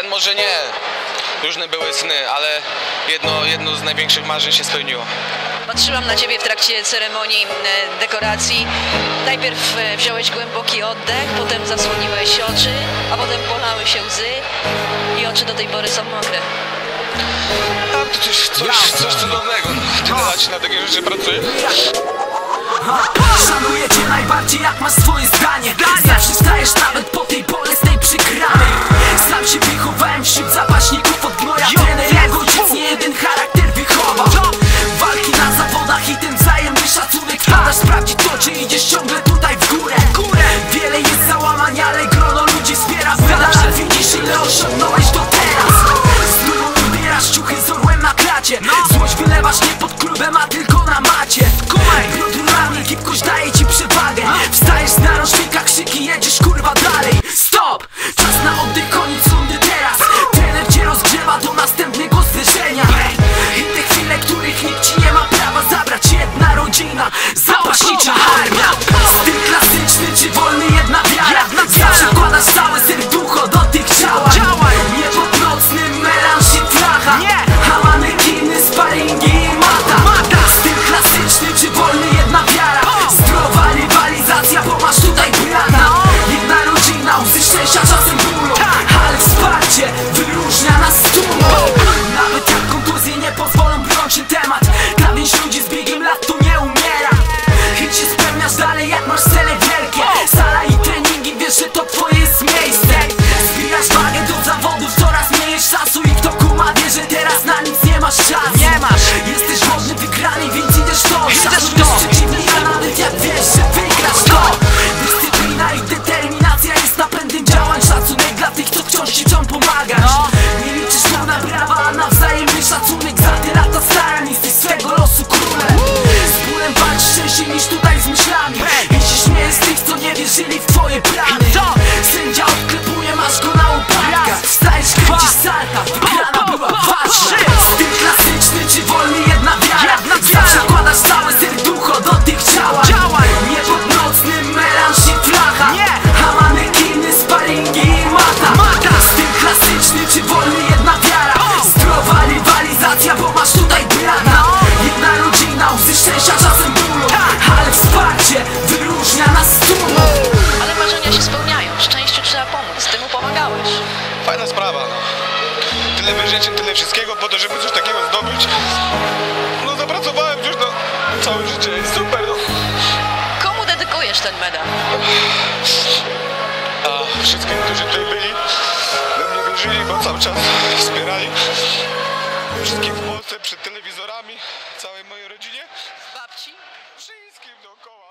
Sen może nie. Różne były sny, ale jedno, jedno z największych marzeń się spełniło. Patrzyłam na ciebie w trakcie ceremonii e, dekoracji. Najpierw e, wziąłeś głęboki oddech, potem zasłoniłeś oczy, a potem polały się łzy i oczy do tej pory są mokre. A to coś, coś, coś cudownego. Tyle lat się na takie rzeczy pracuje. Szanuję cię najbardziej jak masz swoje zdanie Zawsze stajesz nawet czy idziesz ciągle tutaj w górę? Wiele jest załamań, ale grono ludzi wspiera. Nadal widzisz ile osiągnąłeś do teraz. Z dumą ubierasz ciuchy z orłem na klacie. Złość wylewasz nie pod klubem, a tylko na macie. Biodrami gibkość daje ci przewagę. Wstajesz z narożnika, krzyki, jedziesz się temat. Ta więź ludzi z biegiem lat tu nie umiera. I się spełniasz dalej jak masz cele wielkie. Sala i treningi, wiesz, że to twoje jest miejsce. Zbijasz wagę do zawodów, coraz mniej jest czasu. I kto kuma wie, że teraz na nic nie masz czasu. Nie masz. Jesteś godny wygranej, więc idziesz to Szanujesz przeciwnika nawet jak wiesz, że wygrasz to. Dyscyplina i determinacja jest napędem działań. Szacunek dla tych, co wciąż ci twoje plany. Sędzia odklepuje, masz go na łopatkach Wstajesz, kręcisz salta, wygrana była ważna Styl klasyczny czy wolny, jedna wiara. Zawsze wkładasz całe serducho do tych działań. Nie pod nocnym melanż i flacha. A manekiny, sparingi i mata. Styl klasyczny czy wolny, jedna wiara. Zdrowa rywalizacja, bo masz tutaj brata. Jedna rodzina, łzy szczęścia, czasem bólu Ale wsparcie wyróżnia nas pomóc, ty mu pomagałeś. Fajna sprawa, no. Tyle wyrzeczeń, tyle wszystkiego po to, żeby coś takiego zdobyć. No zapracowałem już na całe życie, jest super, no. Komu dedykujesz ten medal? A wszystkim, którzy tutaj byli, we mnie wierzyli, bo cały czas wspierali. Wszystkim w Polsce, przed telewizorami, całej mojej rodzinie. Babci? Wszystkim dookoła.